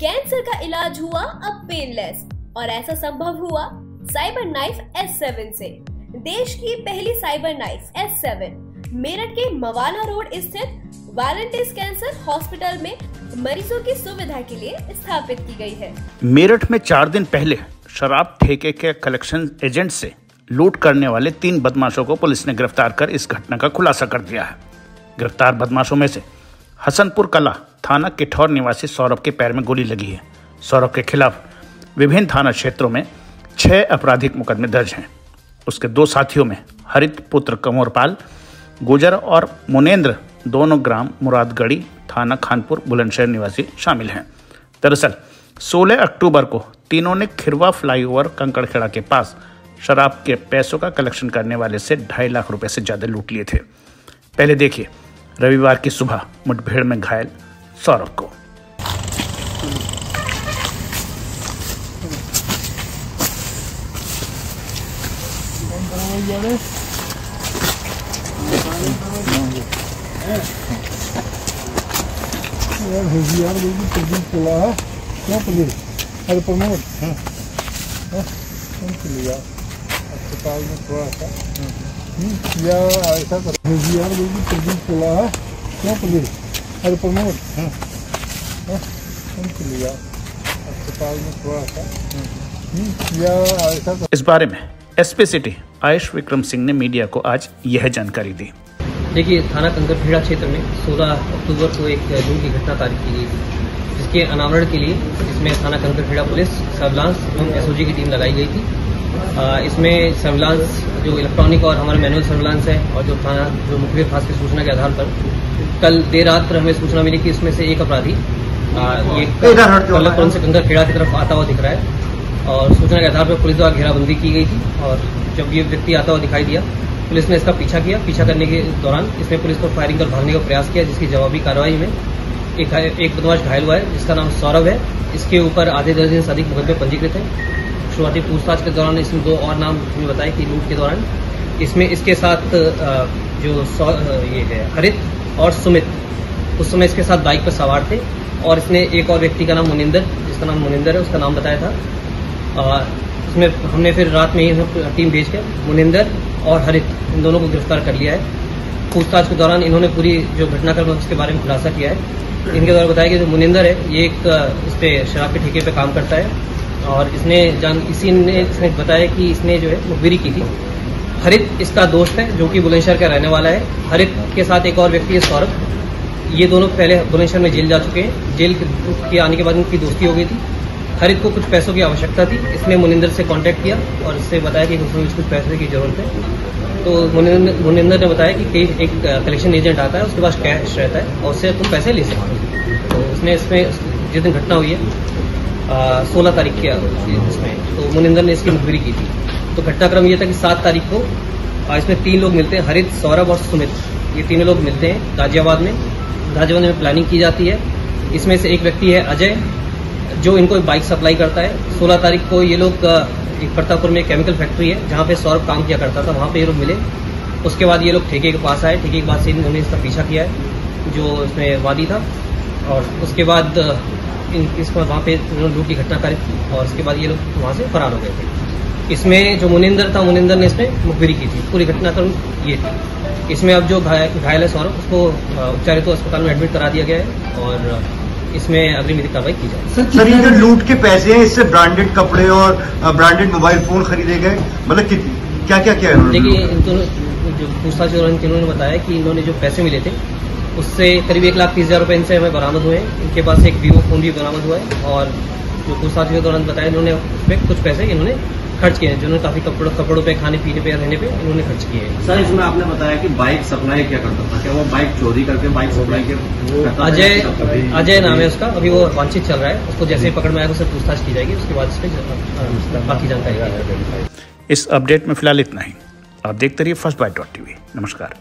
Cancer का इलाज हुआ अब पेनलेस और ऐसा संभव हुआ साइबर नाइफ S7 से। देश की पहली साइबर नाइफ S7 मेरठ के मवाना रोड स्थित वालंटिस कैंसर हॉस्पिटल में मरीजों की सुविधा के लिए स्थापित की गई है। मेरठ में चार दिन पहले शराब ठेके के कलेक्शन एजेंट से लूट करने वाले तीन बदमाशों को पुलिस ने गिरफ़्तार कर इस घटना का खुलासा कर दिया है। गिरफ़्तार बदमाशों में से हसनपुर कला थाना किठौर निवासी सौरभ के पैर में गोली लगी है। सौरभ के खिलाफ विभिन्न थाना क्षेत्रों में छह आपराधिक मुकदमे दर्ज हैं। उसके दो साथियों में हरित पुत्र कंवरपाल गुजर और मुनेन्द्र दोनों ग्राम मुरादगढ़ी थाना खानपुर बुलंदशहर निवासी शामिल हैं। दरअसल 16 अक्टूबर को तीनों ने खिरवा फ्लाईओवर कंकड़खेड़ा के पास शराब के पैसों का कलेक्शन करने वाले से ढाई लाख रुपए से ज़्यादा लूट लिए थे। पहले देखिए रविवार की सुबह मुठभेड़ में घायल सौरभ को। अस्पताल में थोड़ा सा या ऐसा कर। होशियार लोग प्रदीप चला है। क्या पुलिस अरे प्रमोद। हाँ हाँ कौन चलेगा अस्पताल में थोड़ा सा। हम्म, या ऐसा कर। इस बारे में एसपी सिटी आयुष विक्रम सिंह ने मीडिया को आज यह जानकारी दी। देखिए थाना कंकरखेड़ा क्षेत्र में 16 अक्टूबर को एक लूट की घटना तारीख की गई थी। जिसके अनावरण के लिए इसमें थाना कंकरखेड़ा पुलिस सर्विलांस एवं एसओजी की टीम लगाई गई थी। आ, इसमें सर्विलांस जो इलेक्ट्रॉनिक और हमारा मैनुअल सर्विलांस है और जो थाना जो मुखबिर खास की सूचना के आधार पर कल देर रात हमें सूचना मिली कि इसमें से एक अपराधी ये से कंकरखेड़ा की तरफ़ आता हुआ दिख रहा है और सूचना के आधार पर पुलिस द्वारा घेराबंदी की गई थी और जब ये व्यक्ति आता हुआ दिखाई दिया पुलिस ने इसका पीछा किया। पीछा करने के दौरान इसने पुलिस पर फायरिंग कर भागने का प्रयास किया जिसकी जवाबी कार्रवाई में एक बदमाश घायल हुआ है, जिसका नाम सौरभ है। इसके ऊपर आधे दर्जन से अधिक मुकदमे पंजीकृत हैं। शुरुआती पूछताछ के दौरान इसमें दो और नाम हमें बताए कि लूट के दौरान। इसमें इसके साथ जो ये है, हरित और सुमित। उस समय इसके साथ बाइक पर सवार थे और इसने एक और व्यक्ति का नाम मुनिंदर, जिसका नाम मुनिंदर है, उसका नाम बताया था। इसमें हमने फिर रात में ही टीम भेज कर मुनिंदर और हरित, इन दोनों को गिरफ़्तार कर लिया है। पूछताछ के दौरान इन्होंने पूरी जो घटनाक्रम है उसके बारे में खुलासा किया है। इनके द्वारा बताया कि जो मुनिंदर है, ये एक, इस पे शराब के ठेके पे काम करता है और इसने जान, इसी ने, इसने बताया कि इसने जो है मुखबिरी की थी। हरित इसका दोस्त है, जो कि बुलंदशहर का रहने वाला है। हरित के साथ एक और व्यक्ति है, सौरभ। ये दोनों पहले बुलंदशहर में जेल जा चुके हैं। जेल के आने के बाद इनकी दोस्ती हो गई थी। हरित को कुछ पैसों की आवश्यकता थी। इसने मुनिंदर से कांटेक्ट किया और इससे बताया कि उसमें कुछ पैसे की ज़रूरत है। तो मुनिंदर ने बताया कि कई- एक कलेक्शन एजेंट आता है, उसके पास कैश रहता है और उससे तुम पैसे ले सकते तो उसने इसमें, जिस दिन घटना हुई है सोलह तारीख के इसमें तो मुनिंदर ने इसकी मुखबिरी की थी। तो घटनाक्रम ये था कि सात तारीख को इसमें तीन लोग मिलते हैं, हरित, सौरभ और सुमित। ये तीनों लोग मिलते हैं गाजियाबाद में। गाजियाबाद में प्लानिंग की जाती है। इसमें से एक व्यक्ति है अजय, जो इनको बाइक सप्लाई करता है। 16 तारीख को ये लोग एक प्रतापपुर में केमिकल फैक्ट्री है, जहाँ पे सौरभ काम किया करता था, वहाँ पे ये लोग मिले। उसके बाद ये लोग ठेके के पास आए। ठेके के पास से इन्होंने इसका पीछा किया है, जो इसमें वादी था। और उसके बाद इन, इसको वहाँ पे इन्होंने लूट की घटना करी और उसके बाद ये लोग वहाँ से फरार हो गए थे। इसमें जो मुनिंदर था, मुनिंदर ने इसमें मुखबिरी की थी। पूरी घटनाक्रम ये थी। इसमें अब जो घायल है सौरभ, उसको उपचारित अस्पताल में एडमिट करा दिया गया है और इसमें अग्रिम विधिक कार्रवाई की जाए। सर ये जो लूट के पैसे हैं इससे ब्रांडेड कपड़े और ब्रांडेड मोबाइल फ़ोन खरीदे गए मतलब कि, क्या क्या क्या है देखिए इन दोनों जो पूछताछ के दौरान इन्होंने बताया कि इन्होंने जो पैसे मिले थे उससे करीब एक लाख तीस हज़ार रुपए इनसे हमें बरामद हुए हैं। इनके पास एक वीवो फ़ोन भी बरामद हुआ है और जो पूछताछ के दौरान बताया इन्होंने उसमें कुछ पैसे इन्होंने खर्च किए हैं जिन्होंने काफ़ी कपड़ों कपड़ों पे खाने पीने पे रहने पे इन्होंने खर्च किए हैं। सर इसमें आपने बताया कि बाइक सप्लाई क्या करता था? क्या वो बाइक चोरी करके बाइक सप्लाई के अजय अजय नाम है उसका अभी वो वांछित चल रहा है। उसको जैसे ही पकड़ में आएगा उससे पूछताछ की जाएगी उसके बाद इस पर बाकी जानकारी इस अपडेट में फ़िलहाल इतना ही। आप देखते रहिए फ़र्स्ट बाइट डॉट टीवी नमस्कार।